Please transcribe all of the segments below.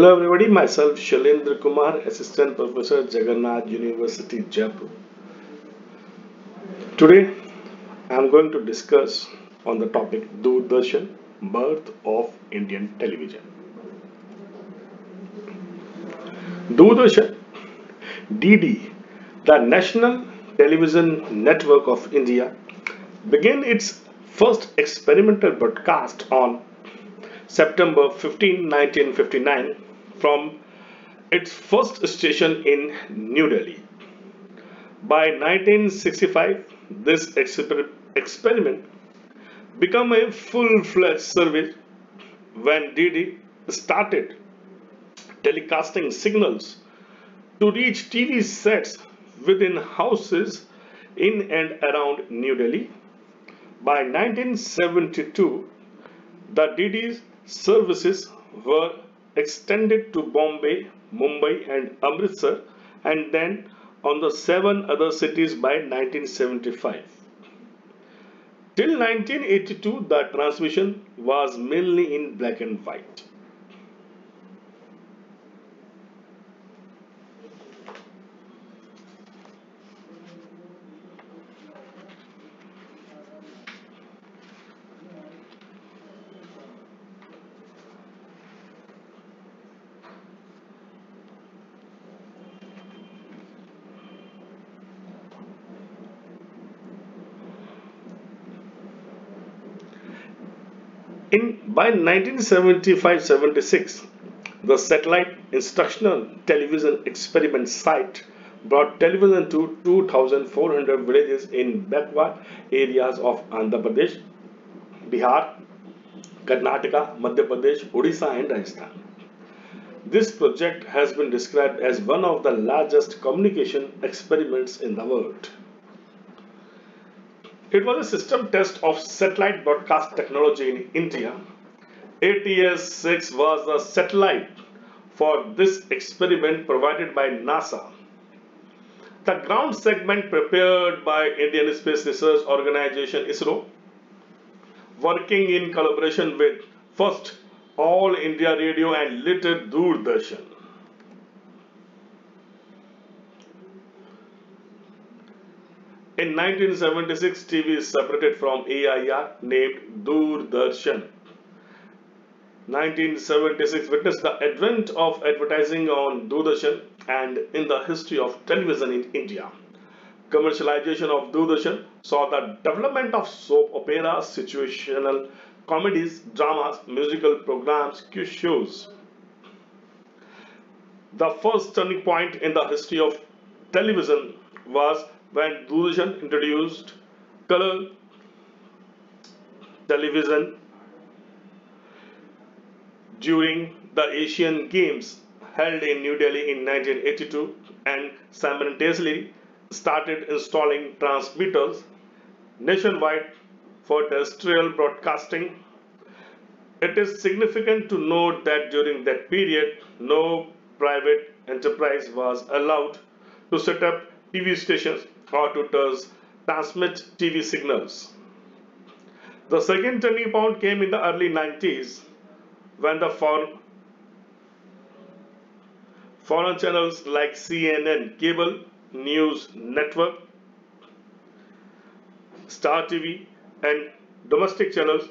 Hello everybody, myself Shailender Kumar, Assistant Professor Jagannath University, Jaipur. Today I am going to discuss on the topic Doordarshan, birth of Indian television. Doordarshan, DD, the National Television Network of India, began its first experimental broadcast on September 15, 1959 from its first station in New Delhi. By 1965, this exper experiment became a full-fledged service when DD started telecasting signals to reach TV sets within houses in and around New Delhi. By 1972, the DD's services were extended to Bombay, Mumbai and Amritsar and then on the seven other cities by 1975. Till 1982 the transmission was mainly in black and white. In by 1975-76, the satellite instructional television experiment site brought television to 2,400 villages in backward areas of Andhra Pradesh, Bihar, Karnataka, Madhya Pradesh, Odisha and Rajasthan. This project has been described as one of the largest communication experiments in the world. It was a system test of satellite broadcast technology in India. ATS-6 was the satellite for this experiment provided by NASA. The ground segment prepared by Indian Space Research Organization ISRO, working in collaboration with first All India Radio and later Doordarshan. In 1976, TV is separated from AIR named Doordarshan. 1976 witnessed the advent of advertising on Doordarshan and in the history of television in India. Commercialization of Doordarshan saw the development of soap operas, situational comedies, dramas, musical programs, quiz shows. The first turning point in the history of television was when Doordarshan introduced color television during the Asian Games held in New Delhi in 1982 and simultaneously started installing transmitters nationwide for terrestrial broadcasting. It is significant to note that during that period, no private enterprise was allowed to set up TV stations or to transmit TV signals. The second turning point came in the early 90s when the foreign, foreign channels like CNN, cable news network, Star TV and domestic channels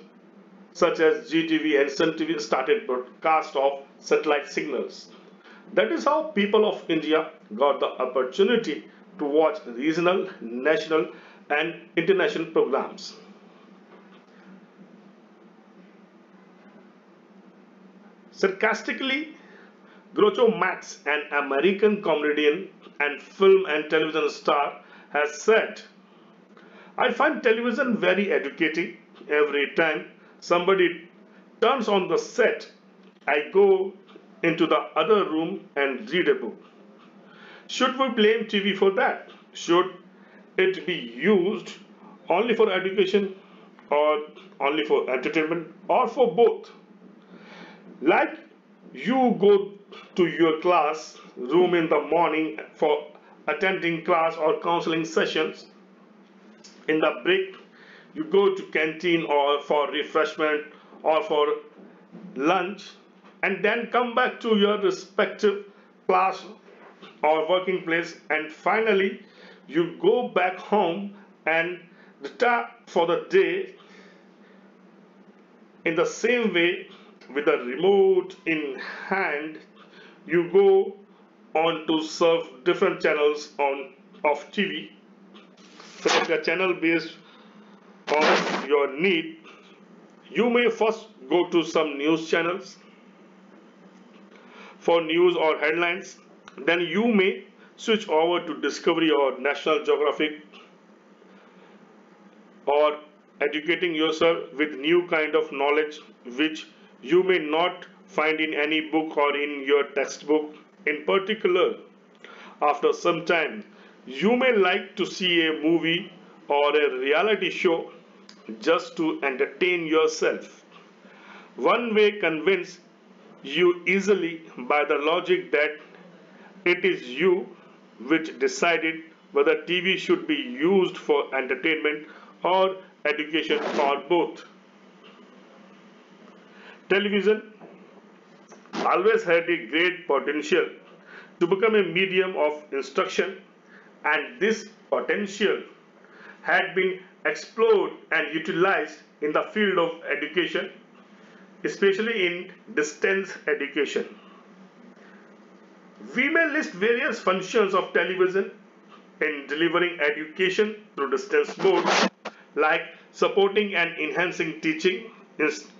such as Zee TV and Sun TV started broadcast of satellite signals. That is how people of India got the opportunity to watch regional, national and international programs. Sarcastically, Groucho Marx, an American comedian and film and television star, has said, I find television very educating. Every time somebody turns on the set, I go into the other room and read a book. Should we blame TV for that? Should it be used only for education or only for entertainment or for both? Like you go to your class room in the morning for attending class or counseling sessions. In the break, you go to canteen or for refreshment or for lunch and then come back to your respective class or working place and finally you go back home and retire for the day in the same way with the remote in hand you go on to serve different channels on of TV select a channel based on your need you may first go to some news channels for news or headlines. Then you may switch over to Discovery or National Geographic or educating yourself with new kind of knowledge which you may not find in any book or in your textbook in particular after some time you may like to see a movie or a reality show just to entertain yourself one way convince you easily by the logic that it is you which decided whether TV should be used for entertainment or education or both. Television always had a great potential to become a medium of instruction and this potential had been explored and utilized in the field of education, especially in distance education. We may list various functions of television in delivering education through distance mode like supporting and enhancing teaching,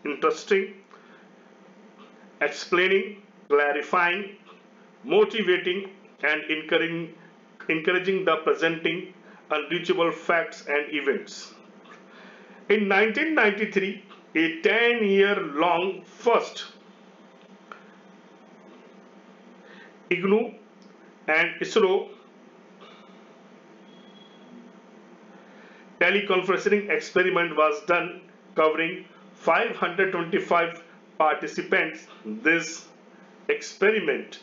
interesting, explaining, clarifying, motivating and encouraging, encouraging the presenting unreachable facts and events. In 1993, a 10 year long first IGNOU and ISRO teleconferencing experiment was done covering 525 participants. This experiment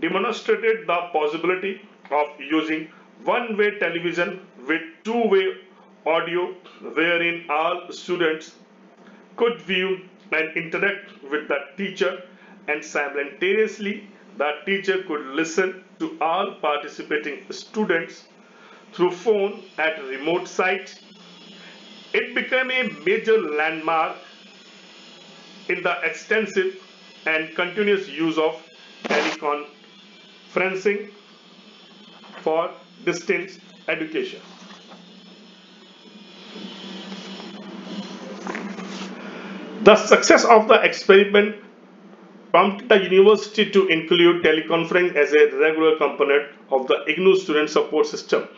demonstrated the possibility of using one-way television with two-way audio wherein all students could view and interact with the teacher and simultaneously the teacher could listen to all participating students through phone at remote sites. It became a major landmark in the extensive and continuous use of teleconferencing for distance education. The success of the experiment prompted the university to include teleconferencing as a regular component of the IGNOU student support system.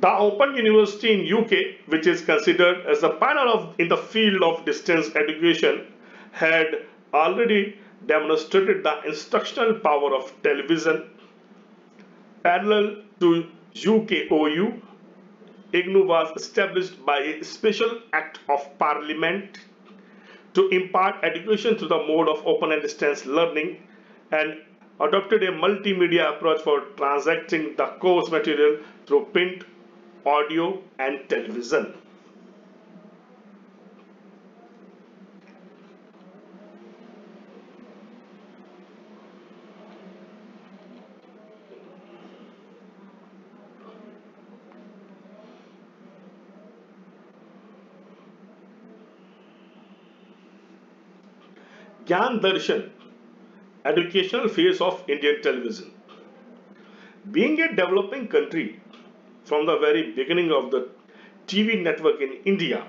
The Open University in UK, which is considered as a pioneer of, in the field of distance education, had already demonstrated the instructional power of television. Parallel to UKOU, IGNOU was established by a special act of parliament to impart education through the mode of open and distance learning and adopted a multimedia approach for transacting the course material through print, audio and television. Gyan Darshan, educational phase of Indian television. Being a developing country from the very beginning of the TV network in India,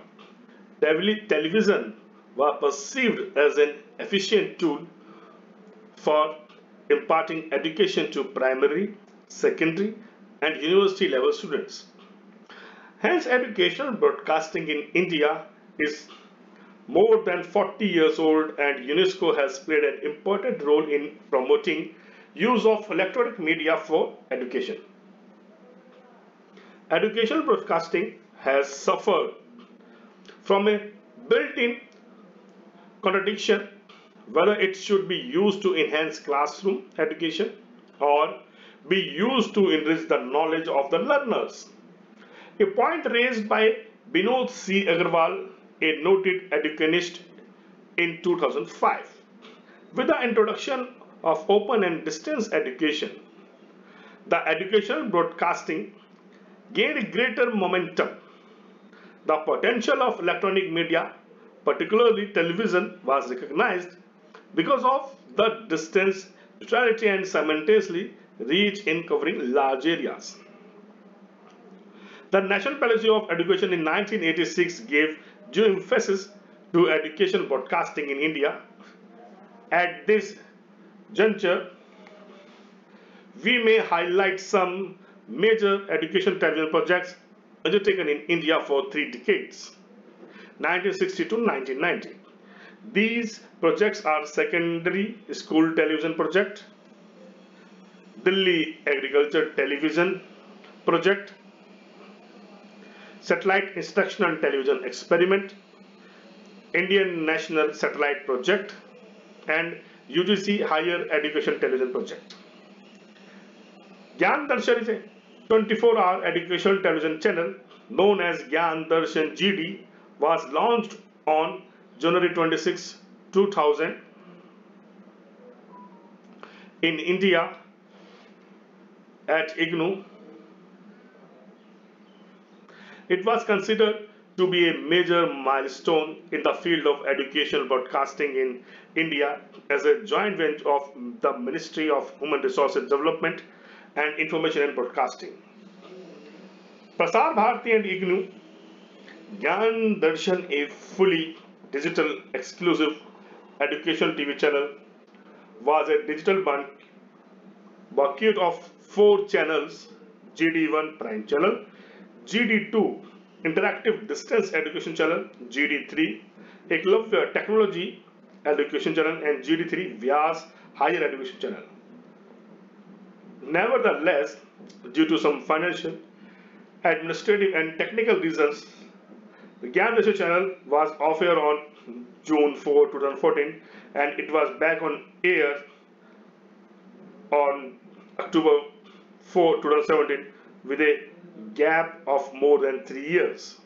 television was perceived as an efficient tool for imparting education to primary, secondary and university level students. Hence, educational broadcasting in India is more than 40 years old and UNESCO has played an important role in promoting use of electronic media for education. Educational broadcasting has suffered from a built-in contradiction whether it should be used to enhance classroom education or be used to enrich the knowledge of the learners. A point raised by Binod C. Agrawal a noted educationist in 2005. With the introduction of open and distance education, the educational broadcasting gained greater momentum. The potential of electronic media, particularly television, was recognized because of the distance, neutrality, and simultaneously reach in covering large areas. The National Policy of Education in 1986 gave due emphasis to education broadcasting in India. At this juncture, we may highlight some major education television projects undertaken in India for three decades, 1960 to 1990. These projects are secondary school television project, Delhi Agriculture Television Project, Satellite Instructional Television Experiment, Indian National Satellite Project, and UGC Higher Education Television Project. Gyan Darshan is 24-hour educational television channel known as Gyan Darshan GD was launched on January 26, 2000 in India at IGNOU. It was considered to be a major milestone in the field of educational broadcasting in India as a joint venture of the Ministry of Human Resources Development and Information and Broadcasting. Prasar Bharati and IGNOU Gyan Darshan, a fully digital exclusive education TV channel, was a digital bank bucket of four channels GD1 Prime Channel, GD2 Interactive Distance Education Channel, GD3 Eklavya Technology Education Channel, and GD3 Vyas Higher Education Channel. Nevertheless, due to some financial, administrative, and technical reasons, the Gyan channel was off air on June 4, 2014, and it was back on air on October 4, 2017, with a gap of more than three years.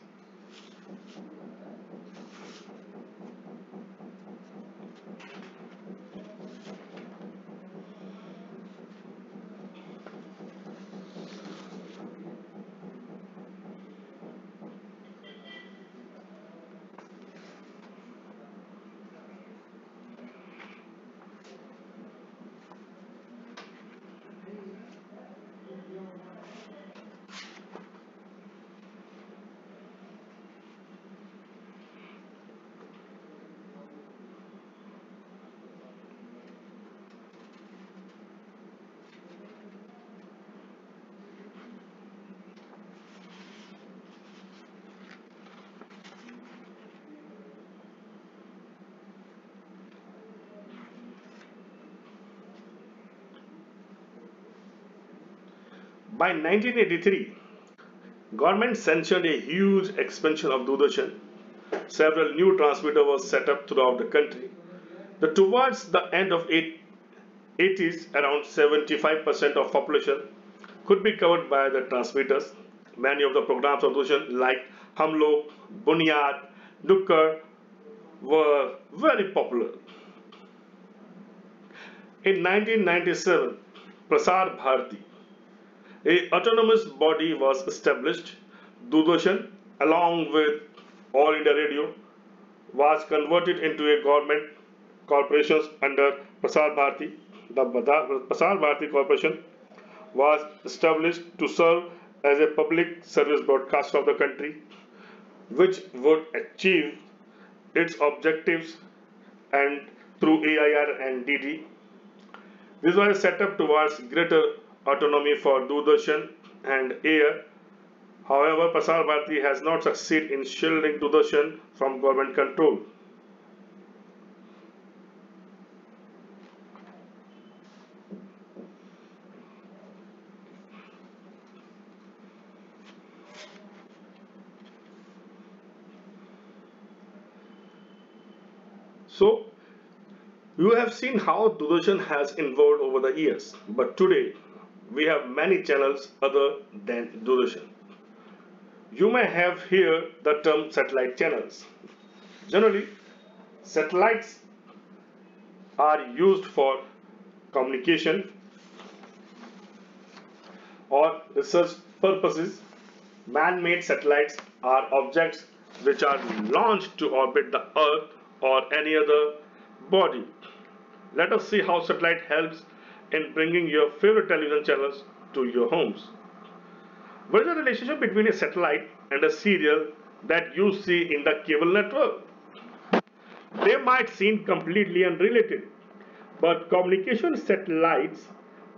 By 1983, government sanctioned a huge expansion of Doordarshan. Several new transmitters were set up throughout the country. The, towards the end of 80s, around 75% of population could be covered by the transmitters. Many of the programs of Doordarshan like Hum Log, Bunyad, Nukkad were very popular. In 1997, Prasar Bharati a autonomous body was established. Doordarshan, along with All India Radio, was converted into a government corporation under Prasar Bharati. The Prasar Bharati Corporation was established to serve as a public service broadcaster of the country, which would achieve its objectives and through AIR and DD. This was set up towards greater autonomy for Doordarshan and AIR. However, Prasar Bharati has not succeeded in shielding Doordarshan from government control. So, you have seen how Doordarshan has evolved over the years, but today we have many channels other than Doordarshan. You may have heard the term satellite channels. Generally, satellites are used for communication or research purposes. Man-made satellites are objects which are launched to orbit the Earth or any other body. Let us see how satellite helps in bringing your favorite television channels to your homes. What is the relationship between a satellite and a serial that you see in the cable network? They might seem completely unrelated, but communication satellites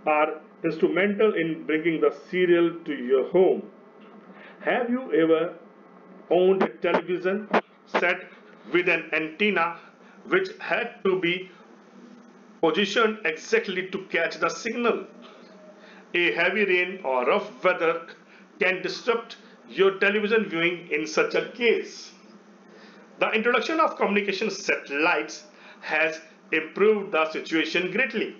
are instrumental in bringing the serial to your home. Have you ever owned a television set with an antenna which had to be positioned exactly to catch the signal? A heavy rain or rough weather can disrupt your television viewing in such a case. The introduction of communication satellites has improved the situation greatly.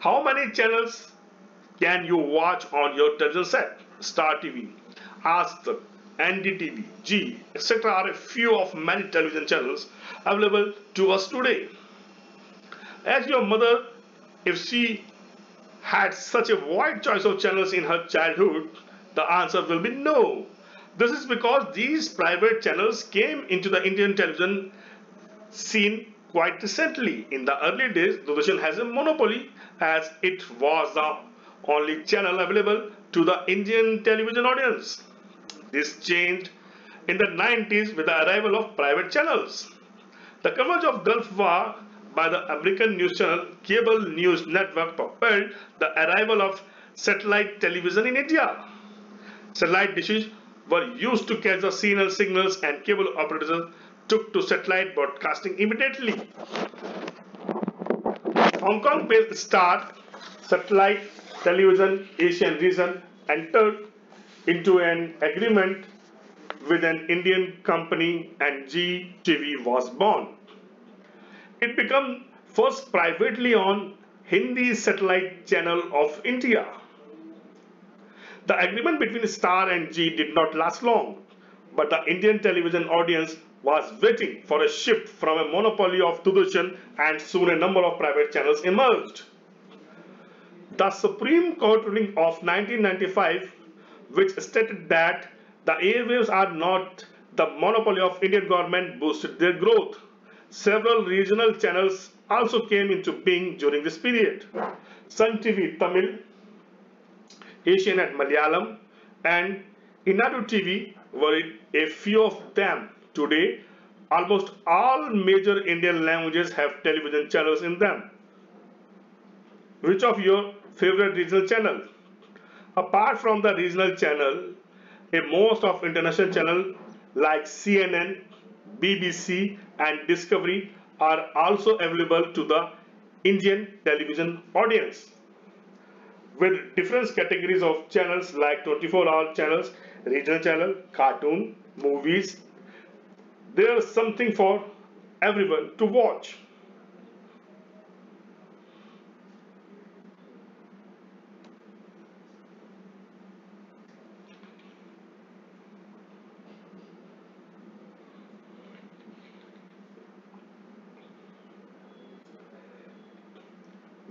How many channels can you watch on your television set? Star TV, Ask NDTV, Zee, etc. are a few of many television channels available to us today. As your mother, if she had such a wide choice of channels in her childhood, the answer will be no. This is because these private channels came into the Indian television scene quite recently. In the early days, Doordarshan has a monopoly as it was the only channel available to the Indian television audience. This changed in the 90s with the arrival of private channels. The coverage of Gulf War by the American news channel Cable News Network propelled the arrival of satellite television in India. Satellite dishes were used to catch the signal signals and cable operators took to satellite broadcasting immediately. Hong Kong-based Star Satellite Television Asian region entered into an agreement with an Indian company and Zee TV was born. It became first privately owned Hindi satellite channel of India. The agreement between Star and Zee did not last long, but the Indian television audience was waiting for a shift from a monopoly of Doordarshan and soon a number of private channels emerged. The Supreme Court ruling of 1995, which stated that the airwaves are not the monopoly of Indian government, boosted their growth. Several regional channels also came into being during this period. Sun TV Tamil, Asianet Malayalam and Eenadu TV were a few of them. Today, almost all major Indian languages have television channels in them. Which of your favorite regional channel? Apart from the regional channel, a most of international channel like CNN, BBC and Discovery are also available to the Indian television audience with different categories of channels like 24 hour channels, regional channel, cartoon, movies. There's something for everyone to watch.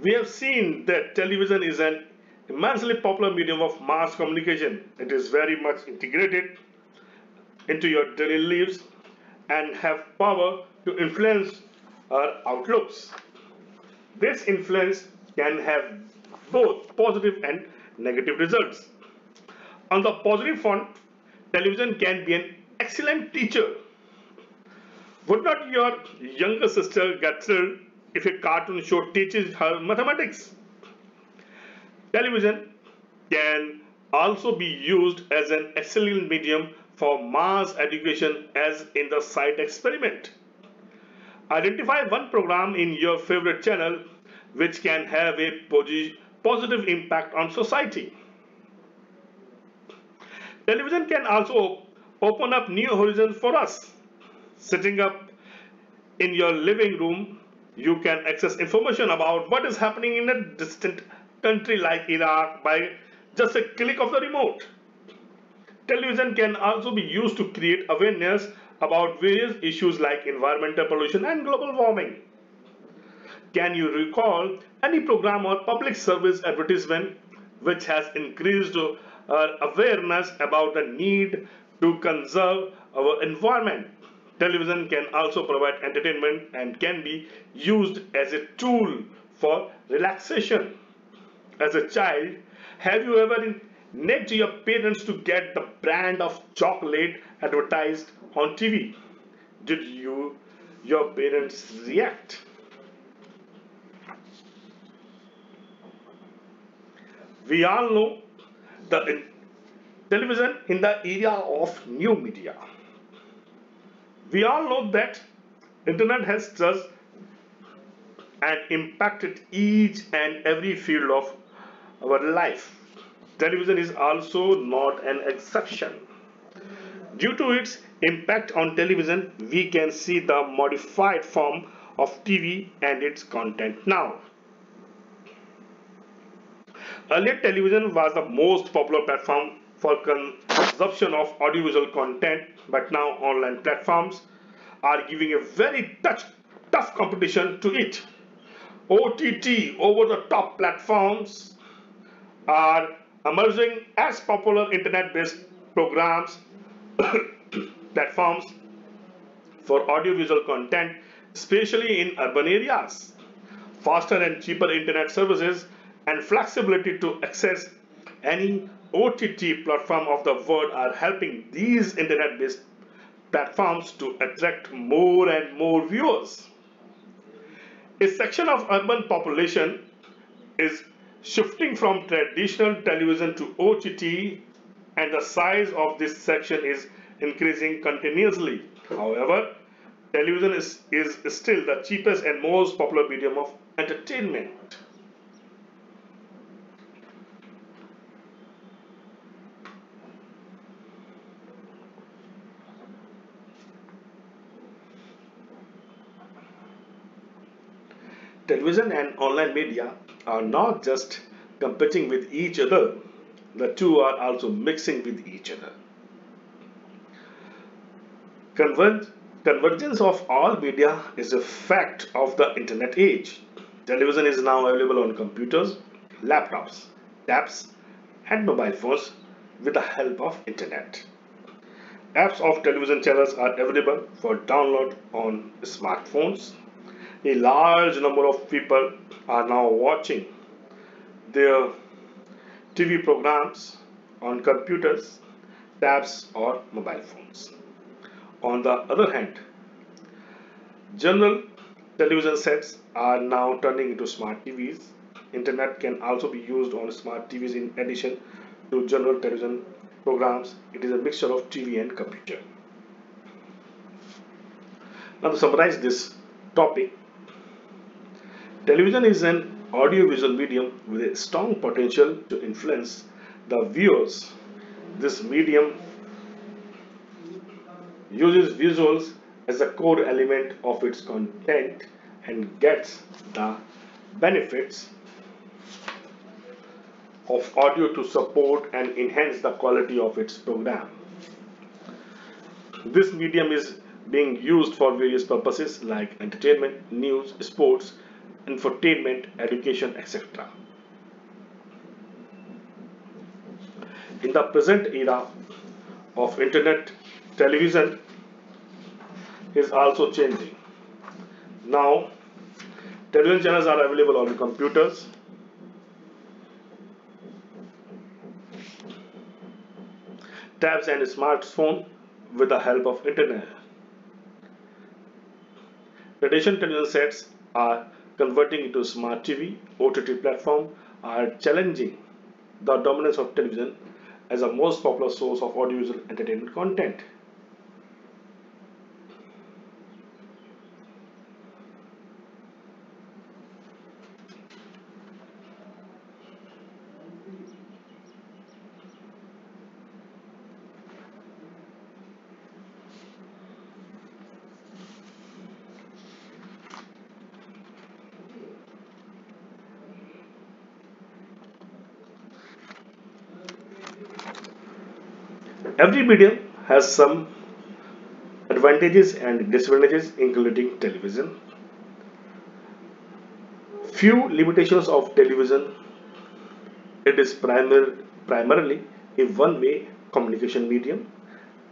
We have seen that television is an immensely popular medium of mass communication. It is very much integrated into your daily lives and have power to influence our outlooks. This influence can have both positive and negative results. On the positive front, television can be an excellent teacher. Would not your younger sister get if a cartoon show teaches her mathematics? Television can also be used as an excellent medium for mass education as in the SITE experiment. Identify one program in your favorite channel which can have a positive impact on society. Television can also open up new horizons for us. Sitting up in your living room, you can access information about what is happening in a distant country like Iraq by just a click of the remote. Television can also be used to create awareness about various issues like environmental pollution and global warming. Can you recall any program or public service advertisement which has increased our awareness about the need to conserve our environment? Television can also provide entertainment and can be used as a tool for relaxation. As a child, have you ever nagged your parents to get the brand of chocolate advertised on TV? Did you, your parents react? We all know the television in the area of new media. We all know that internet has just and impacted each and every field of our life. Television is also not an exception. Due to its impact on television, we can see the modified form of TV and its content now. Earlier, television was the most popular platform for consumption of audiovisual content, but now online platforms are giving a very touch, tough competition to it. OTT, over the top platforms, are emerging as popular internet based programs, platforms for audiovisual content, especially in urban areas. Faster and cheaper internet services and flexibility to access any OTT platform of the world are helping these internet based platforms to attract more and more viewers. A section of urban population is shifting from traditional television to OTT and the size of this section is increasing continuously. However, television is, is still the cheapest and most popular medium of entertainment. Television and online media are not just competing with each other, the two are also mixing with each other. Converge, convergence of all media is a fact of the internet age. Television is now available on computers, laptops, tabs, and mobile phones with the help of internet. Apps of television channels are available for download on smartphones, a large number of people are now watching their TV programs on computers, tabs, or mobile phones. On the other hand, general television sets are now turning into smart TVs. Internet can also be used on smart TVs in addition to general television programs. It is a mixture of TV and computer. Now to summarize this topic, Television is an audiovisual medium with a strong potential to influence the viewers. This medium uses visuals as a core element of its content and gets the benefits of audio to support and enhance the quality of its program. This medium is being used for various purposes like entertainment, news, sports, infotainment, education, etc. In the present era of internet, television is also changing. Now, television channels are available on computers, tabs and smartphone with the help of internet. Traditional television sets are converting into smart TV, OTT platform are challenging the dominance of television as a most popular source of audiovisual entertainment content. Every medium has some Advantages and disadvantages including television. Few limitations of television. It is primar primarily a one-way communication medium.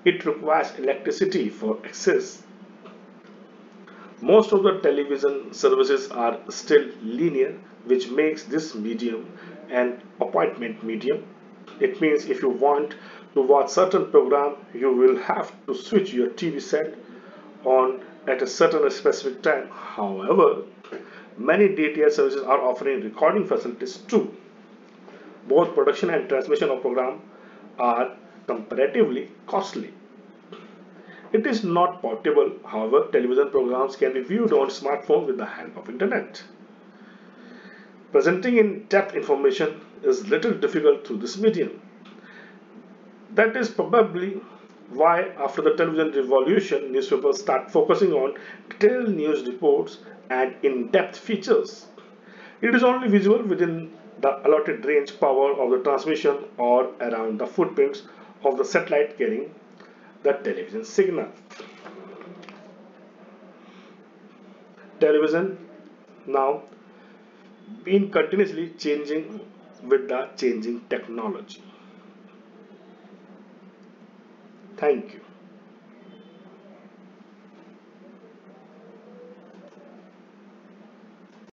It requires electricity for access. Most of the television services are still linear, which makes this medium an appointment medium. It means if you want to watch certain program, you will have to switch your TV set on at a certain specific time. However, many DTH services are offering recording facilities too. Both production and transmission of program are comparatively costly. It is not portable, however, television programs can be viewed on smartphone with the help of internet. Presenting in-depth information is little difficult through this medium. That is probably why after the television revolution, newspapers start focusing on detailed news reports and in-depth features. It is only visible within the allotted range power of the transmission or around the footprints of the satellite carrying the television signal. Television now been continuously changing with the changing technology. Thank you.